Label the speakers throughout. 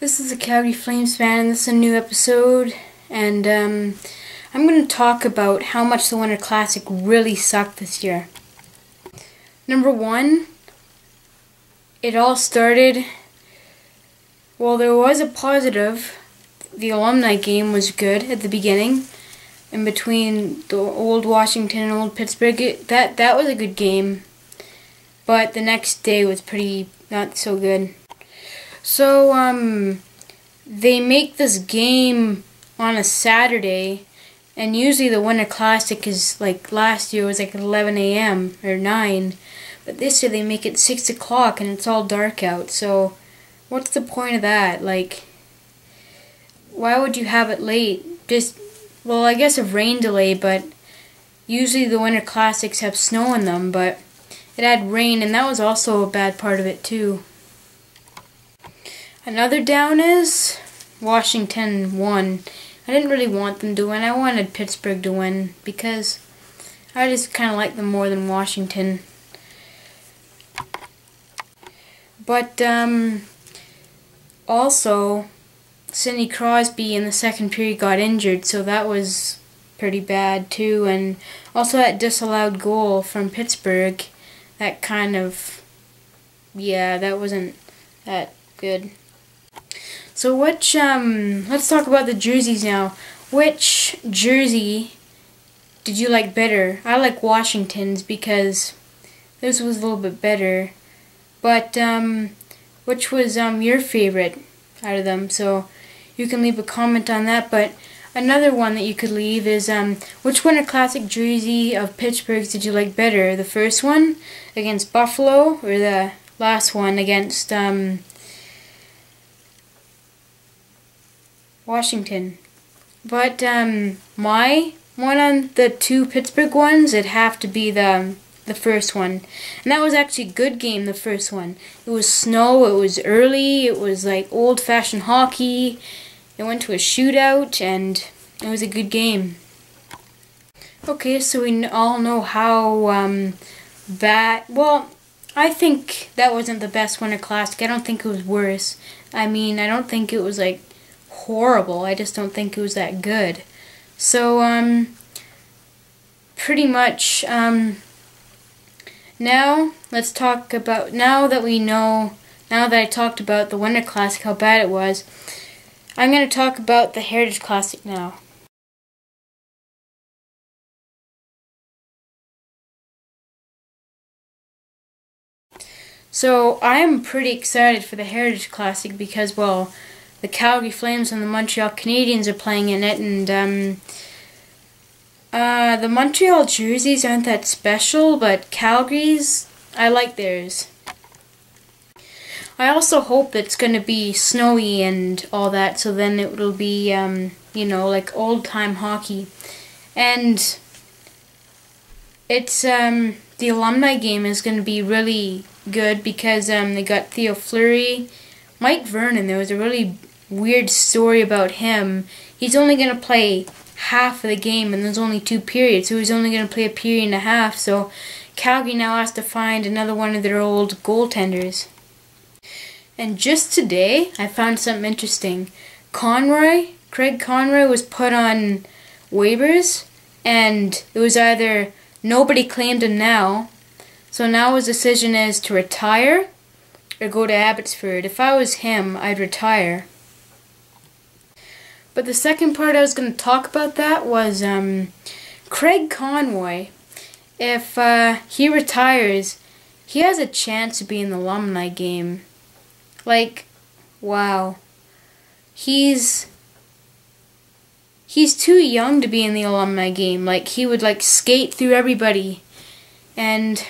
Speaker 1: This is a Calgary Flames fan, and this is a new episode, and um, I'm going to talk about how much the Winter Classic really sucked this year. Number one, it all started, well, there was a positive. The alumni game was good at the beginning, in between the old Washington and old Pittsburgh. It, that, that was a good game, but the next day was pretty not so good. So, um, they make this game on a Saturday, and usually the Winter Classic is like last year was like 11 a.m. or 9, but this year they make it 6 o'clock and it's all dark out. So, what's the point of that? Like, why would you have it late? Just, well, I guess a rain delay, but usually the Winter Classics have snow in them, but it had rain, and that was also a bad part of it, too. Another down is Washington won. I didn't really want them to win. I wanted Pittsburgh to win because I just kind of like them more than Washington. But um, also, Sidney Crosby in the second period got injured, so that was pretty bad too. And also that disallowed goal from Pittsburgh, that kind of, yeah, that wasn't that good. So which, um, let's talk about the jerseys now. Which jersey did you like better? I like Washington's because this was a little bit better. But, um, which was, um, your favorite out of them? So you can leave a comment on that. But another one that you could leave is, um, which Winter Classic jersey of Pittsburgh's did you like better? The first one against Buffalo or the last one against, um, Washington. But um, my one on the two Pittsburgh ones, it'd have to be the the first one, and that was actually a good game. The first one, it was snow. It was early. It was like old-fashioned hockey. It went to a shootout, and it was a good game. Okay, so we all know how um, that. Well, I think that wasn't the best Winter Classic. I don't think it was worse. I mean, I don't think it was like horrible. I just don't think it was that good. So, um, pretty much, um, now let's talk about, now that we know, now that I talked about the Winter Classic, how bad it was, I'm going to talk about the Heritage Classic now. So, I'm pretty excited for the Heritage Classic because, well, the Calgary Flames and the Montreal Canadiens are playing in it, and um, uh, the Montreal jerseys aren't that special, but Calgary's, I like theirs. I also hope it's going to be snowy and all that, so then it will be, um, you know, like old-time hockey. And it's, um, the alumni game is going to be really good because um, they got Theo Fleury, Mike Vernon. There was a really weird story about him. He's only going to play half of the game, and there's only two periods, so he's only going to play a period and a half. So Calgary now has to find another one of their old goaltenders. And just today, I found something interesting. Conroy, Craig Conroy, was put on waivers, and it was either nobody claimed him now, so now his decision is to retire or go to Abbotsford. If I was him, I'd retire. But the second part I was going to talk about that was um, Craig Conroy. If uh, he retires, he has a chance to be in the alumni game. Like, wow. He's he's too young to be in the alumni game. Like he would like skate through everybody and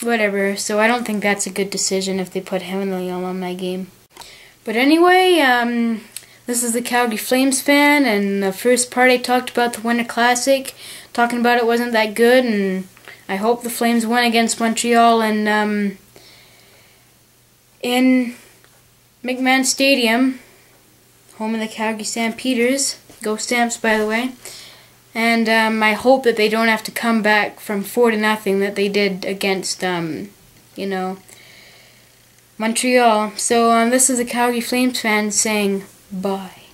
Speaker 1: whatever. So I don't think that's a good decision if they put him in the alumni game. But anyway, um this is the Calgary Flames fan, and the first part I talked about the Winter Classic, talking about it wasn't that good, and I hope the Flames win against Montreal and um, in McMahon Stadium, home of the Calgary Stampeders. Go Stamps, by the way. And um, I hope that they don't have to come back from four to nothing that they did against, um, you know, Montreal. So um, this is a Calgary Flames fan saying bye.